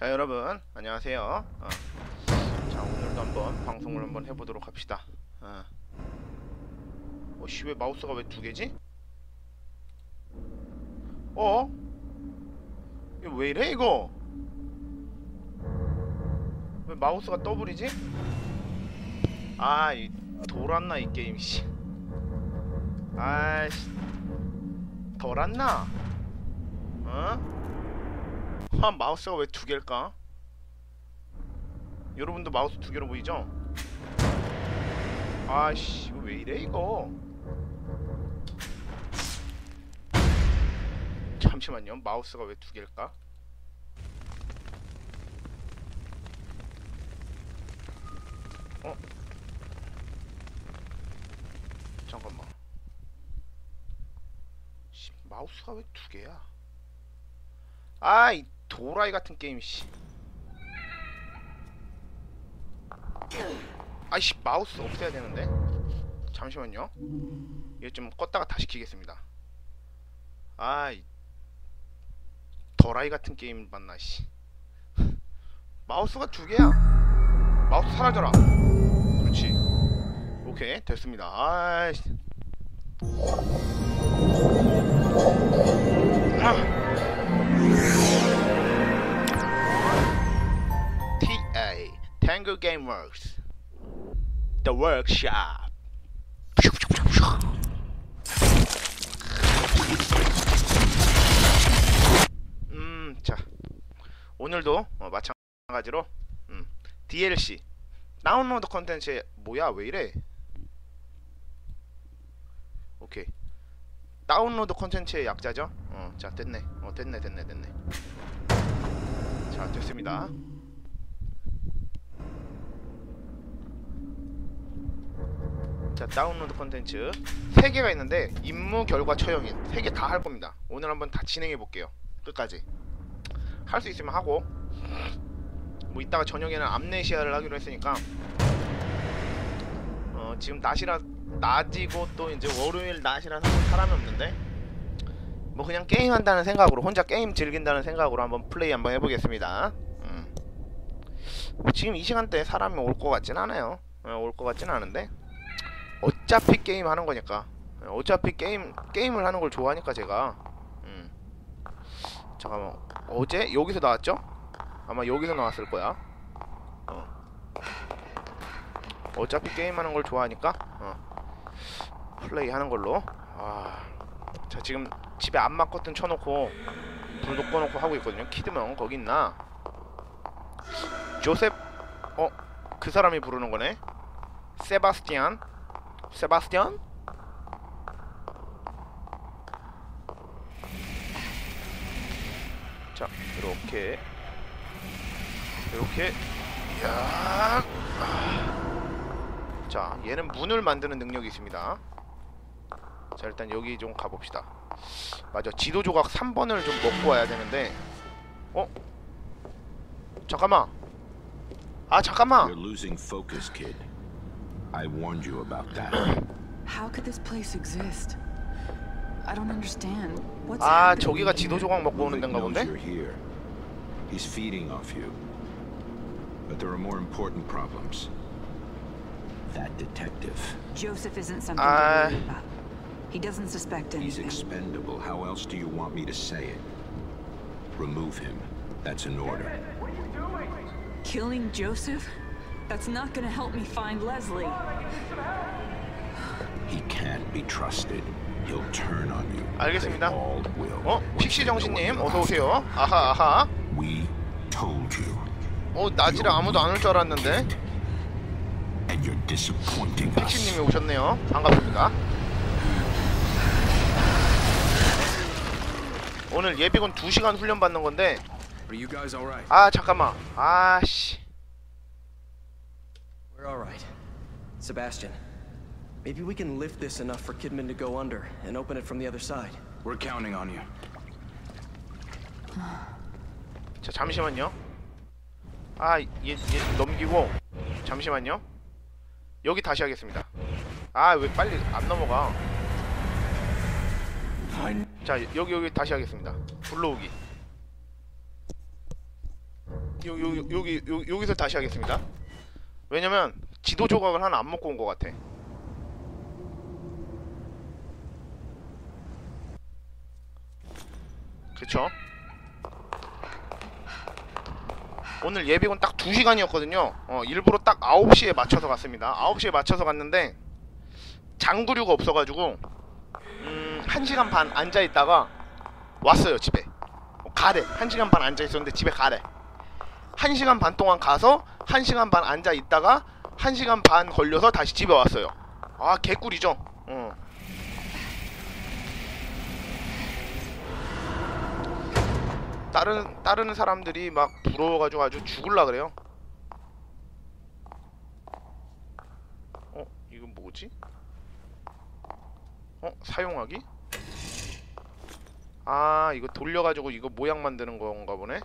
자 여러분 안녕하세요 어. 자 오늘도 한번 방송을 한번 해보도록 합시다 어. 어씨 왜 마우스가 왜 두 개지? 어? 이거 왜 이래 이거? 왜 마우스가 더블이지? 아 이 돌았나 이 게임 씨 아이씨 돌았나? 어? 아 마우스가 왜 두 개일까? 여러분도 마우스 두 개로 보이죠? 아씨 이거 왜 이래 이거 잠시만요 마우스가 왜 두 개일까? 어? 잠깐만 씨, 마우스가 왜 두 개야? 아이 도라이 같은 게임 씨. 아이씨 마우스 없애야 되는데. 잠시만요. 이거 좀 껐다가 다시 키겠습니다. 아이 도라이 같은 게임 맞나 씨. 마우스가 두 개야. 마우스 사라져라. 그렇지. 오케이 됐습니다. 아이씨. 아. Tango Gameworks 음, 자 오늘도 어, 마찬가지로 음, DLC 다운로드 컨텐츠 뭐야 왜 이래? 오케이 다운로드 컨텐츠의 약자죠? 어, 자 됐네. 어 됐네 됐네 됐네. 자 됐습니다. 자 다운로드 컨텐츠 세 개가 있는데 임무 결과 처형인 세개다 할 겁니다. 오늘 한번 다 진행해 볼게요. 끝까지 할 수 있으면 하고 뭐 이따가 저녁에는 암네시아를 하기로 했으니까 어 지금 낮이라 낮이고 또 이제 월요일 낮이라서 사람이 없는데 뭐 그냥 게임 한다는 생각으로 혼자 게임 즐긴다는 생각으로 한번 플레이 한번 해보겠습니다. 음. 지금 이 시간대에 사람이 올 것 같진 않아요. 어, 올것 같진 않은데 어차피 게임 하는 거니까 어, 어차피 게임 게임을 하는 걸 좋아하니까 제가 음. 잠깐만 어제 여기서 나왔죠? 아마 여기서 나왔을 거야. 어. 어차피 게임 하는 걸 좋아하니까 어. 플레이 하는 걸로. 아. 자 지금 집에 커튼 쳐놓고 불도 꺼놓고 하고 있거든요. 키드면 거기 있나? 조셉 어? 그 사람이 부르는 거네. 세바스티안. 세바스티안? 자 이렇게 이렇게 야. 자 얘는 문을 만드는 능력이 있습니다. 자 일단 여기 좀 가봅시다 맞아 지도 조각 3번을 좀 먹고 와야 되는데 어? 잠깐만 아 잠깐만 I warned you about that. How could this place exist? I don't understand. What's 아 happening 저기가 here? 지도 조각 먹고 오는 Ludwig 데인가 knows 본데? you're here. He's feeding off you. But there are more important problems. That detective. Joseph isn't something Uh, to worry about. He doesn't suspect He's anything. expendable. How else do you want me to say it? Remove him. That's an order. Killing Joseph? That's not gonna help me find Leslie. He can't be trusted. He'll turn on you. 알겠습니다. They all will. 어? 픽시 정신님 어서 오세요 아하 아하. We told you. 어 낮이라 아무도 안 올 줄 알았는데 And you're disappointing us. 픽시님이 오셨네요 반갑습니다 오늘 예비군 2시간 훈련 받는 건데 Are you guys all right? 아 잠깐만 아씨 We're all right. Sebastian, maybe we can lift this enough for Kidman to go under and open it from the other side. We're counting on you. 자 잠시만요 아 얘 얘 넘기고 잠시만요 여기 다시 하겠습니다 아 왜 빨리 안 넘어가 자 여기 여기 다시 하겠습니다 불러오기 요, 요, 여기 요, 여기서 다시 하겠습니다. 왜냐면 지도 조각을 하나 안 먹고 온 것 같아. 그쵸? 오늘 예비군 딱 2시간이었거든요. 어, 일부러 딱 9시에 맞춰서 갔습니다. 9시에 맞춰서 갔는데 장구류가 없어가지고 음, 1시간 반 앉아있다가 왔어요 집에. 어, 가래. 1시간 반 앉아있었는데 집에 가래. 1시간 반 동안 가서 1시간 반 앉아 있다가 1시간 반 걸려서 다시 집에 왔어요. 아, 개꿀이죠. 어. 다른 다른 사람들이 막 부러워 가지고 아주 죽을라 그래요. 어, 이건 뭐지? 어, 사용하기? 아, 이거 돌려 가지고 이거 모양 만드는 건가 보네.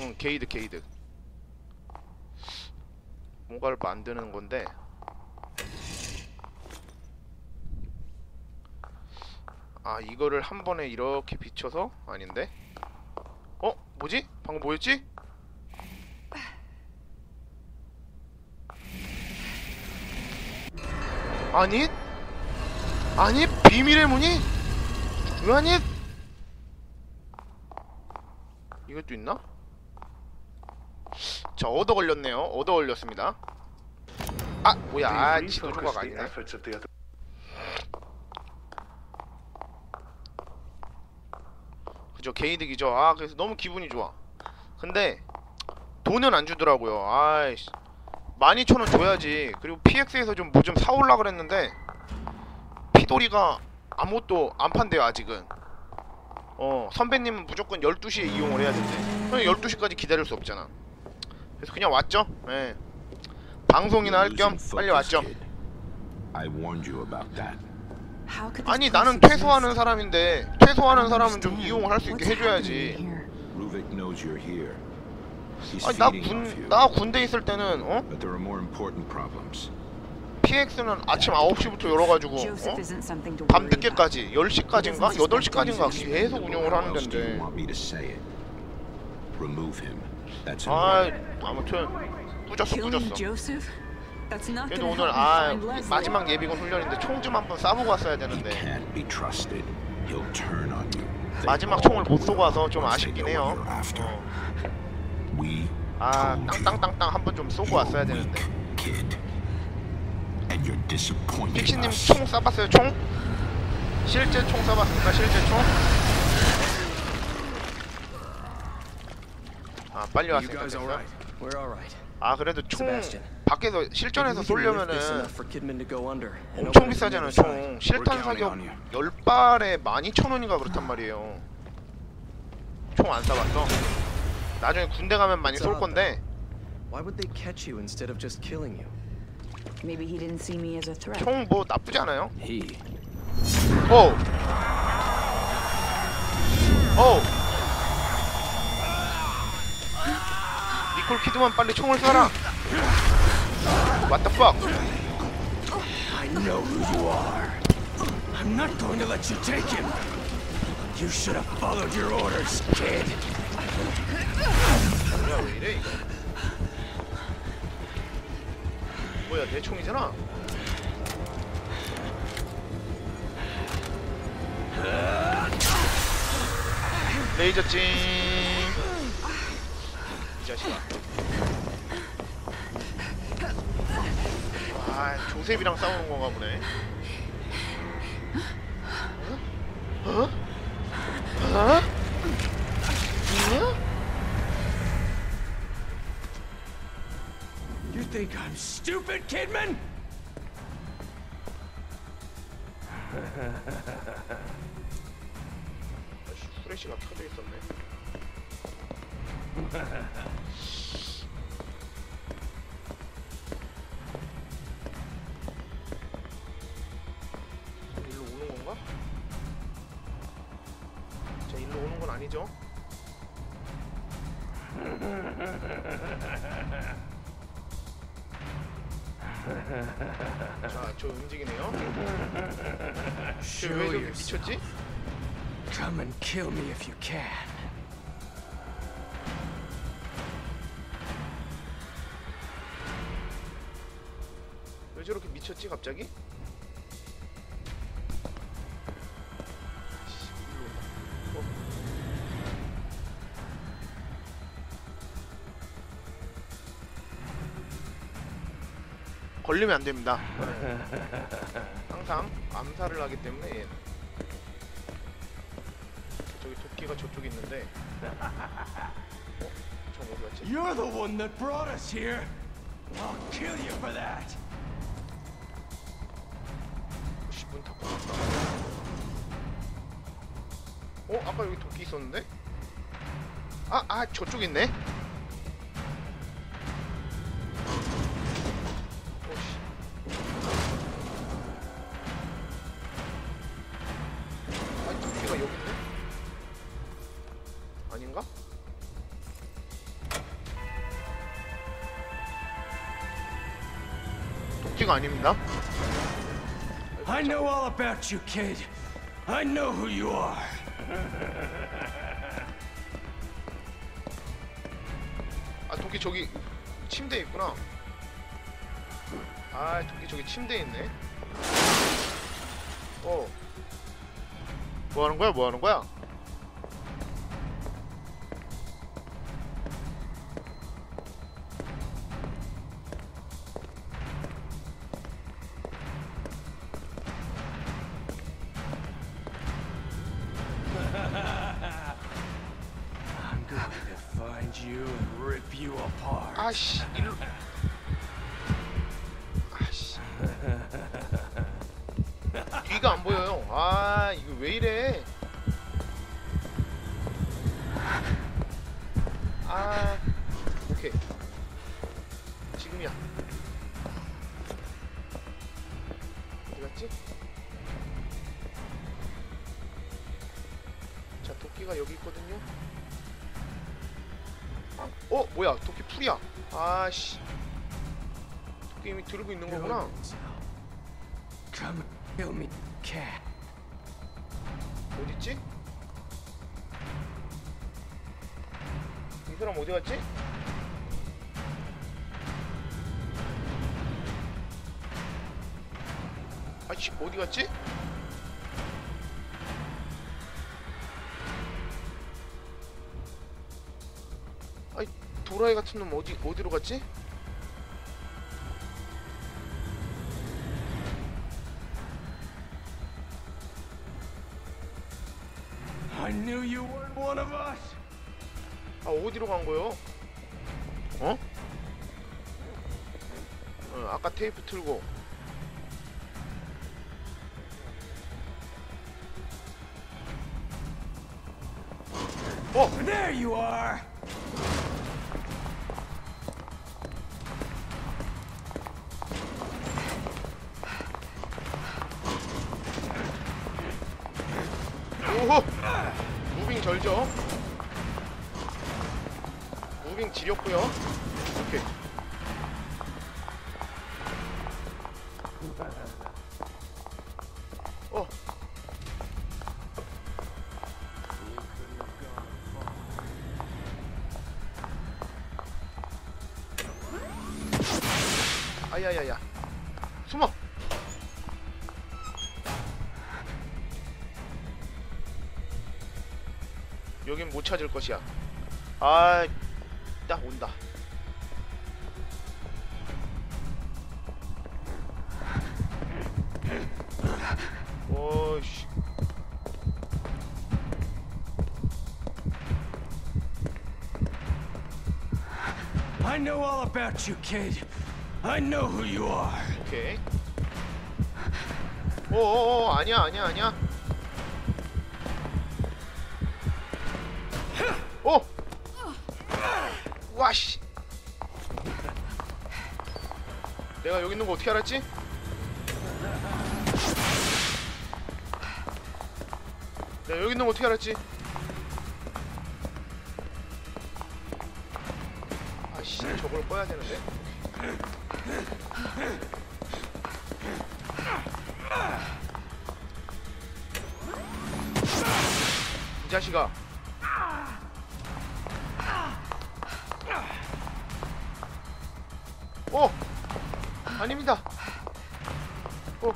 응, 게이드 게이드. 뭔가를 만드는 건데. 아, 이거를 한 번에 이렇게 비춰서 아닌데. 어? 뭐지? 방금 뭐였지? 아니? 아니, 비밀의 문이? 아니? 이것도 있나? 자 얻어 걸렸네요. 얻어 걸렸습니다. 아 뭐야. 아 지도 조각 아니네 그죠 개이득이죠. 아 그래서 너무 기분이 좋아. 근데 돈은 안 주더라고요. 아이씨. 12,000원 줘야지. 그리고 PX에서 좀 뭐 좀 사올라 그랬는데 피돌이가 아무것도 안 판대요 아직은. 어 선배님은 무조건 12시에 이용을 해야 그럼 12시까지 기다릴 수 없잖아 그래서 그냥 왔죠 예 방송이나 할 겸 빨리 왔죠 kid. I warned you about that. How could this 아니 나는? 퇴소하는 사람인데 퇴소하는 사람은 좀 이용을 할 수 있게 해줘야지 아니 나 feeding off 군 you. 나 군대 있을 때는 어. PX는 아침 9시부터 열어가지고 어? 밤. 늦게까지 10시까지인가 8시까지인가 계속 운영을 하는 How else do you 데 That's 아. 아무튼 꾸졌어 Killing 꾸졌어 Joseph? That's not 그래도 gonna 오늘 help me 아 find Leslie. 마지막 예비군 훈련인데 총 좀 한번 쏴보고 왔어야 He 되는데 can't be trusted. He'll turn on you. They 마지막 총을 못 쏘고 와서 좀 once they 아쉽긴 해요 what you're after. 어. We 아 told you. 땅땅땅땅 한번 좀 쏘고 You're 왔어야 되는데 weak, kid. And you're disappointing 픽시님 us. 총 쏴봤어요 총? 실제 총 쏴봤습니까 실제 총? 빨리 왔으니까 됐어 all right? We're all right. 아 그래도 총. 밖에서 실전에서 and 엄청 side. 총 실탄 사격 counting on 10발에 12,000원인가 그렇단 말이에요 총안 쏴봤어 나중에 군대 가면 많이 쏠 건데. 총 뭐 나쁘지 않아요. 오! 오! 니콜 키드만 빨리 총을 쏴라 What the fuck I know who you are. I'm not going to let you take him. You should have followed your orders, kid. 뭐야 왜 이래 이거 뭐야 내 총이잖아 레이저 찡. 이 자식아. 아, 조셉이랑 싸우는 건가 보네. 어? 어? 어? 어? You think I'm stupid, Kidman? 아씨, 후레쉬가 켜져 있었네. 미쳤지? Come and kill me if you can. 왜 저렇게 미쳤지 갑자기? 걸리면 안 됩니다. 항상 암살을 하기 때문에 도끼가 저쪽에 있는데. 어? 저 어디 갔지? You're the one that brought us here. I'll kill you for that. 씨, 문 닫고 갔다. 어? 아까 여기 도끼 있었는데? 아, 아, 저쪽 있네? 도끼가 아닙니다. I know all about you, kid. I know who you are. 아 도끼 저기 침대에 있구나 아 도끼 저기 침대에 있네 어 뭐 하는 거야 뭐 하는 거야 아씨 일로 아씨. 뒤가 안 보여요. 아 이거 왜 이래? 아 오케이. 지금이야. 어디 갔지? 자 도끼가 여기 있거든요. 어 뭐야? 도끼 풀이야 아씨 이미 들고 있는 거구나. 어딨지? 이 사람 어디 갔지? 아씨 어디 갔지? 도라이 같은 놈 어디 어디로 갔지? 아 어디로 간 거요? 어? 어 아까 테이프 틀고 어 There you are. 지렸고요. 오케이. 어. 아야야야. 숨어. 여긴 못 찾을 것이야. 아, 딱 온다. 오씨. I know all about you, kid. I know who you are. 오케이. 오오오 아니야 아니야 아니야. 있는 거 어떻게 알았지? 내가 여기 있는 거 어떻게 알았지? 아씨 저걸 꺼야 되는데. 이 자식아. 오! 아닙니다. 어.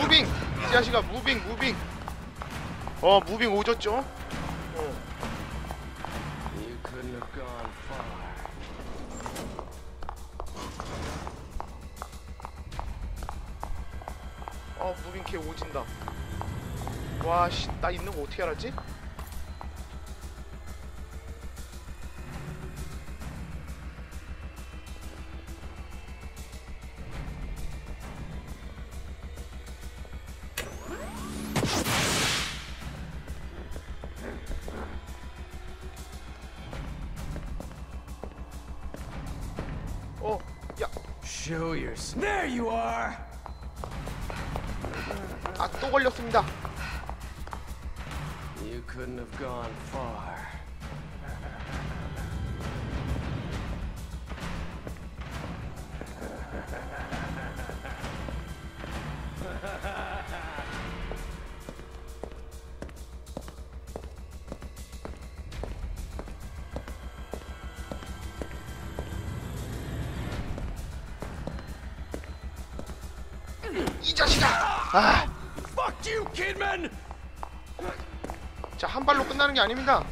무빙! 이 자식아 무빙 무빙 어 무빙 오졌죠? 어. 무빙 개 오진다 와 씨 나 있는 거 어떻게 알았지? Show yourself. There you are! 아 또 걸렸습니다. You couldn't have gone far. 이 자식아! 아! 자 한 발로 끝나는 게 아닙니다.